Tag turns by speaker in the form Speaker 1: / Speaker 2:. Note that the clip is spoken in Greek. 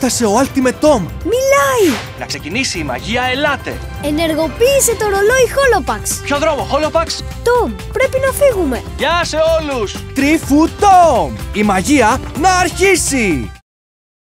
Speaker 1: Έφτασε ο Ultimate Tom.
Speaker 2: Μιλάει!
Speaker 3: Να ξεκινήσει η μαγεία, ελάτε!
Speaker 2: Ενεργοποίησε το ρολόι Holopax.
Speaker 3: Ποιο δρόμο, Holopax!
Speaker 2: Τόμ, πρέπει να φύγουμε.
Speaker 3: Γεια σε όλους!
Speaker 1: Τριφού Tom. Η μαγεία να αρχίσει.